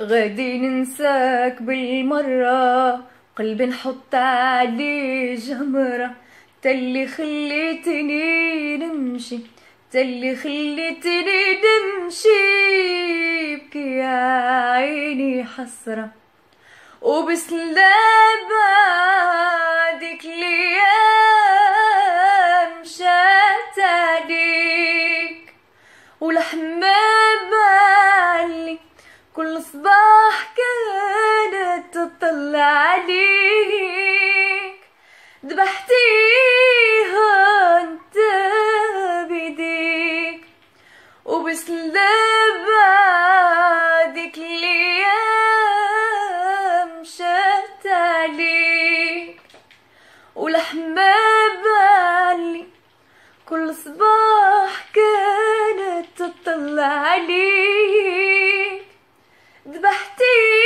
غادي ننساك بالمرة. قلبي نحط عليه جمرة. تلي خليتني نمشي تلي خليتني نمشي. بكي يا عيني حسرة. وبسلام بعدك الأيام شات عليك ولحمات الله كانت تطلع عليك. ذبحتيها أنت بيديك وبس بعدك الأيام شات عليك. ولحمة بالي كل صباح كانت Dude!